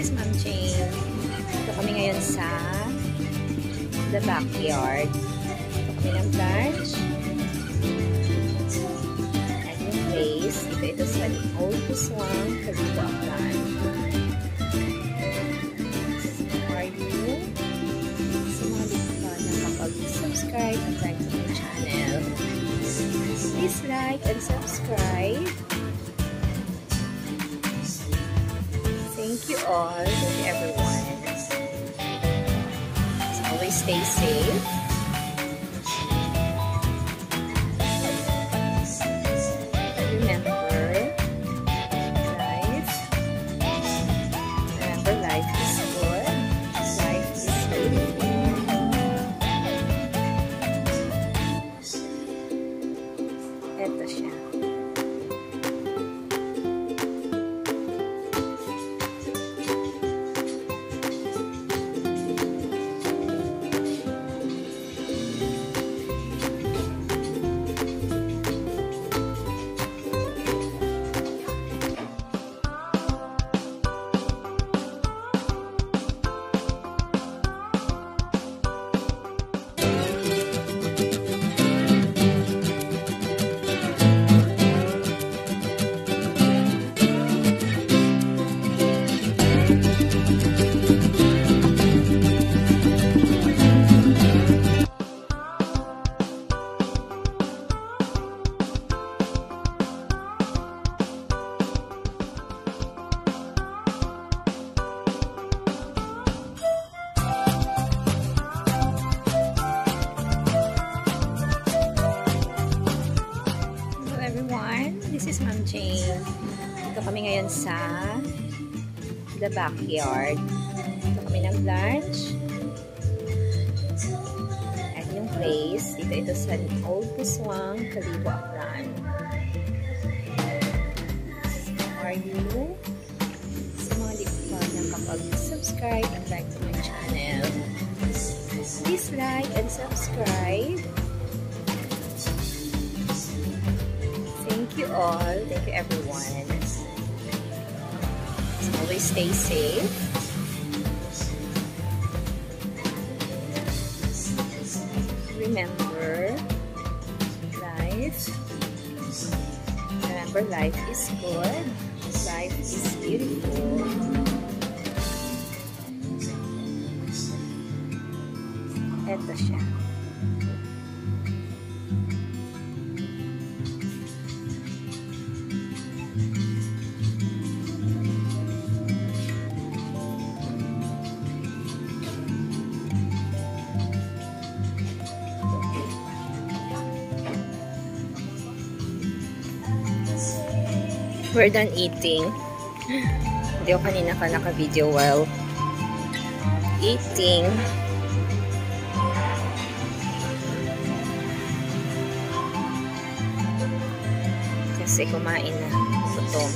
Ito kami ngayon sa the backyard. Ito kami ng lunch. At yung place, ito ito sa Old Puswang, Calibo, Aklan. Are you? Sa mga di pa nakapag-subscribe at like to my channel, please like and subscribe. You all. You everyone. As always, stay safe. Sa the backyard. Ito kami ng lunch. At yung place, ito ito sa Old Puswang, Calibo, Aklan. Are you? Sa mga di pa nakapag-subscribe and like to my channel, please like and subscribe. Thank you all. Thank you everyone. Always, stay safe. Remember, life. Remember, life is good. Life is beautiful. Ito siya. We're done eating. Hindi ako kanina ka naka-video while eating. Kasi kumain na. Gutom.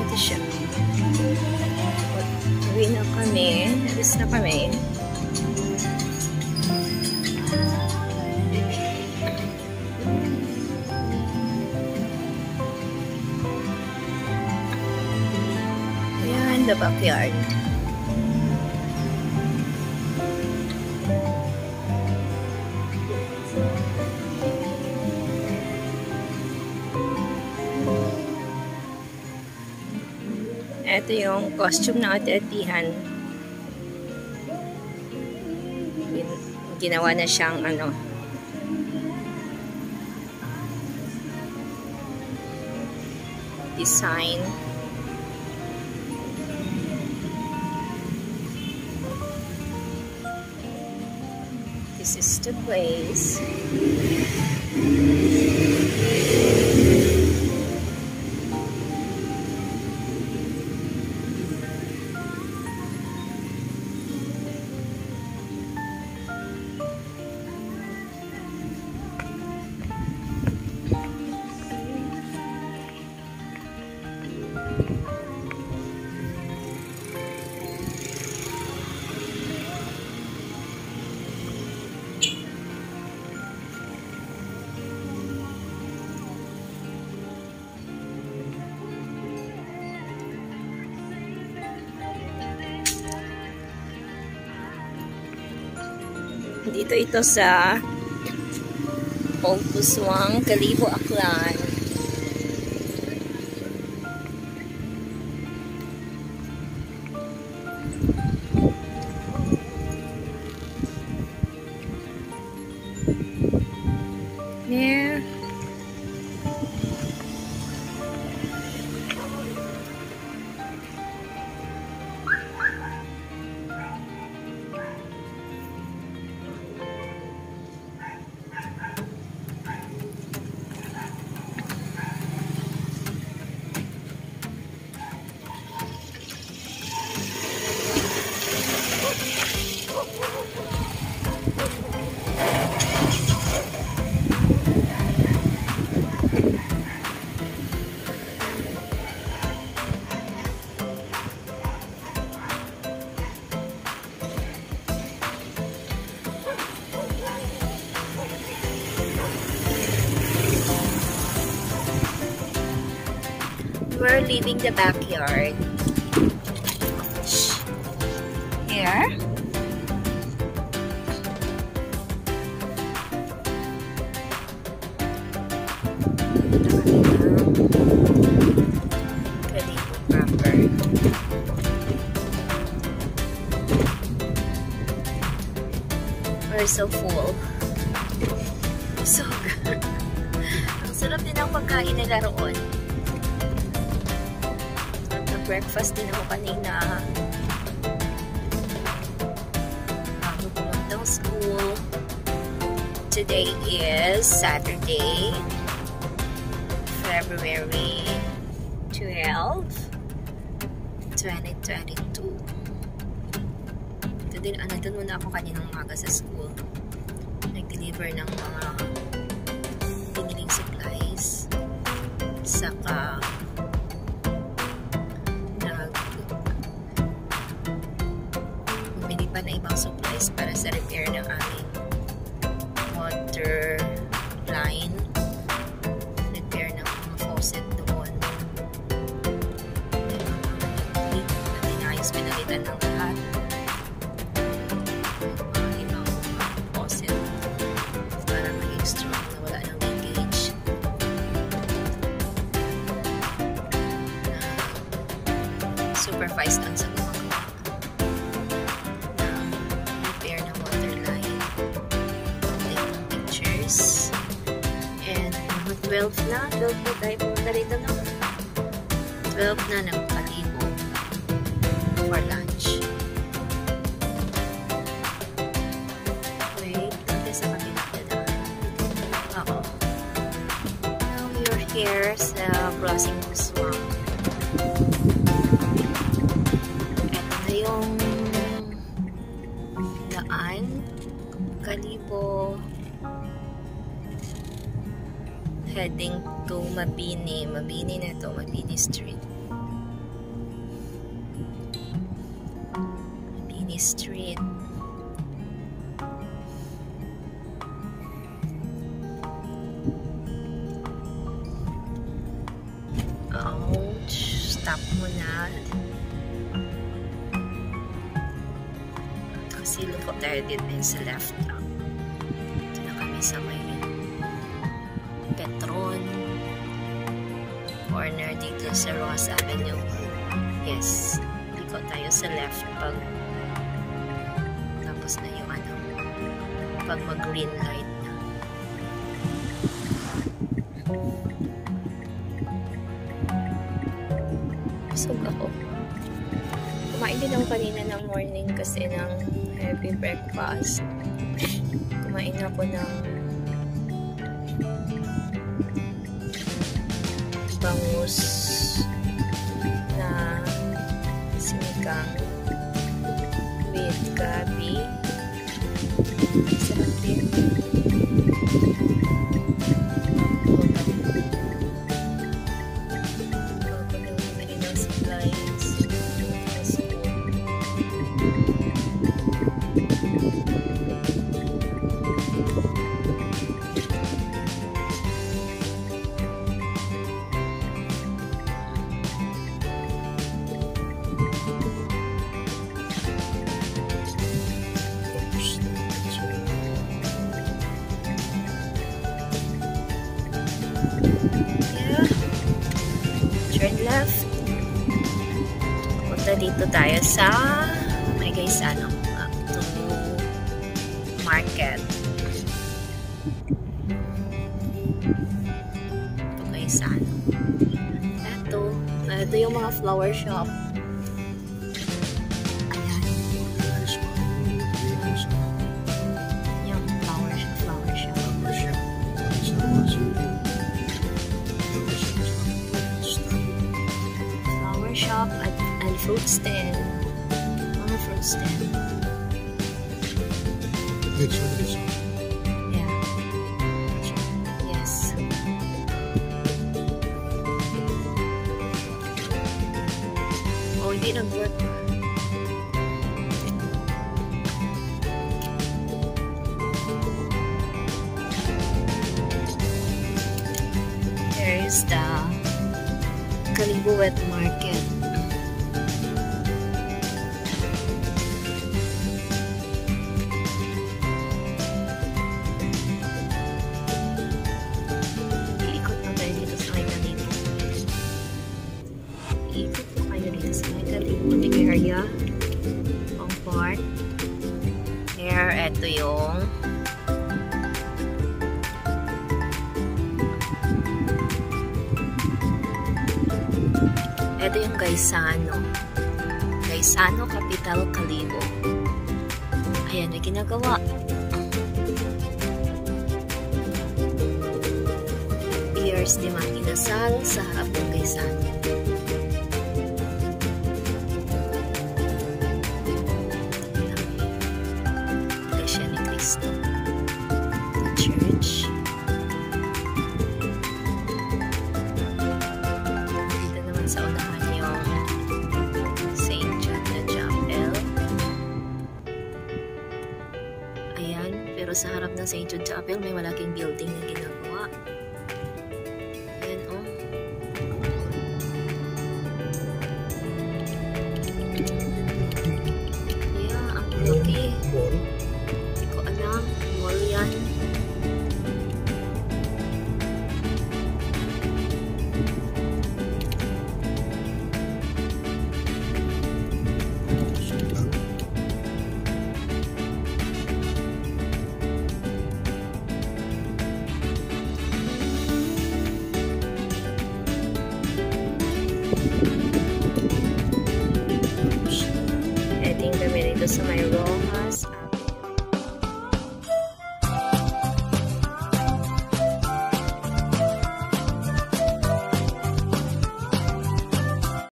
Ito siya. Uwi na kami. Alis na kami. Ayan, the backyard. Ito yung costume ng ate-atihan. Gin- Ginawa na siyang ano, design. This is the place. Nandito ito sa Old Puswang, Kalibo, Aklan. Leaving the backyard. Here. We're so full. So good. Ang sarap din ang pagkain nila roon. Nag-breakfast din ako kanina. Bago pumuntang school. Today is Saturday, February 12, 2022. Ito din, doon muna ako kaninang umaga sa school. Nag-deliver ng mga piniling supplies. Saka, supervised on sa gumagawa ng repair ng water line. Take ng pictures. And mga 12 na. 12 na tayo pumunta rito no? 12 na ng kalibo for lunch. Wait, dati sa kabila na Oo. Now we're here sa Crossing Swamp. Heading to Mabini. Mabini na to. Mabini Street. Mabini Street. Ouch. Stop muna. Kasi lupo tayo din sa left. Corner dito sa Ross Avenue. Yes. Liko tayo sa left pag tapos na yung ano pag mag green light na. Busog ako. Kumain din ako kanina ng morning kasi ng heavy breakfast. Kumain ako ng bangus na sinigang with gabi. Sarap din. Turn left. Punta dito tayo sa may guys ano uh, to market. Ito guys ano. Ito. Ito yung mga flower shop. Fruit stand. Mga fruit stand. Yeah. Yes. Oh, hindi nag-work. There is the Kalibo Wet Market. Area. Ang part. Here, eto yung Ito yung Gaisano. Gaisano Capital Calibo. Ayan, may ginagawa. Piers de Matinasal sa harap ng Gaisano. Malaking building na ginagawa.